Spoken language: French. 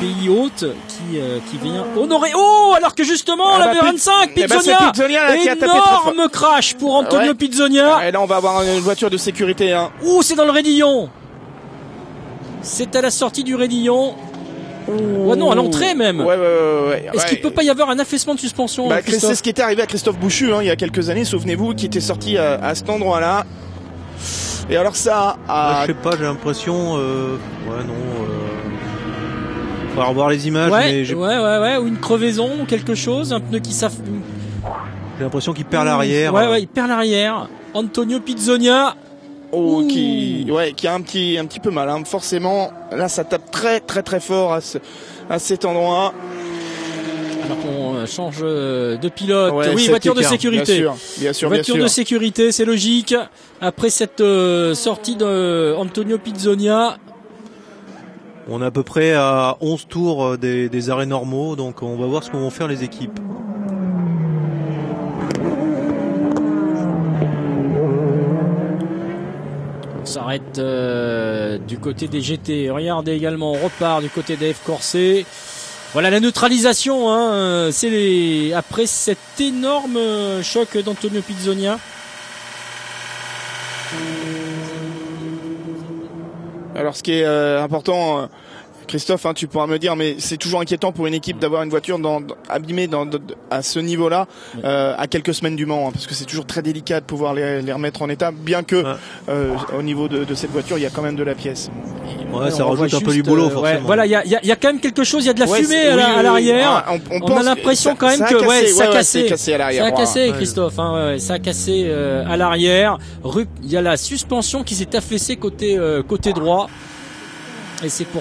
pays hôte qui, euh, qui vient honorer. Oh, alors que justement, Ah la bah, V25, Pi- eh ben, c'est Pizzonia, qui a tapé énorme crash pour Antonio Ouais. Pizzonia. Et là, on va avoir une voiture de sécurité. Hein. Ouh, c'est dans le raidillon. C'est à la sortie du raidillon. Ouais, non, à l'entrée même. Ouais, ouais, ouais. ouais. Est-ce Ouais. qu'il peut pas y avoir un affaissement de suspension Bah, c'est ce qui était arrivé à Christophe Bouchu hein, il y a quelques années, souvenez-vous, qui était sorti à, à cet endroit-là. Et alors ça, a... je sais pas, j'ai l'impression. Euh... Ouais, non. Euh... Faudra revoir les images, Ouais, mais ouais, ouais, ouais, ou une crevaison, ou quelque chose, un pneu qui s'aff... j'ai l'impression qu'il perd l'arrière. Ouais, ouais, il perd l'arrière. Antonio Pizzonia. oh, Ouh. qui, ouais, qui a un petit, un petit peu mal. Hein. Forcément, là, ça tape très, très, très fort à, ce, à cet endroit. Alors qu'on euh, change euh, de pilote. Ouais, oui, voiture de sécurité. Bien sûr, bien sûr, bien voiture sûr. de sécurité, c'est logique. Après cette euh, sortie de Antonio Pizzonia, On est à peu près à 11 tours euh, des, arrêts normaux, donc on va voir ce que vont faire les équipes. on s'arrête euh, du côté des GT. Regardez également, on repart du côté des F Corset. Voilà la neutralisation, hein, c'est après cet énorme euh, choc d'Antonio Pizzonia. Alors, ce qui est euh, important, euh, Christophe, hein, tu pourras me dire, mais c'est toujours inquiétant pour une équipe d'avoir une voiture dans, dans- abîmée dans, à ce niveau-là, euh, à quelques semaines du Mans, hein, parce que c'est toujours très délicat de pouvoir les, les remettre en état, bien que euh, au niveau de, de cette voiture, il y a quand même de la pièce. Ouais, ça rajoute un peu du boulot, euh, ouais, forcément. voilà, il y a, il y a- il y a quand même quelque chose, il y a de la Ouais, fumée à oui, l'arrière. oui. Ah, on, a l'impression quand même que cassé, ouais, ça a cassé. cassé à l'arrière. Ça a cassé, Ouais. Christophe. Hein, ouais, ouais, ça a cassé euh, à l'arrière. Il y a la suspension qui s'est affaissée côté euh, côté droit. Et c'est pour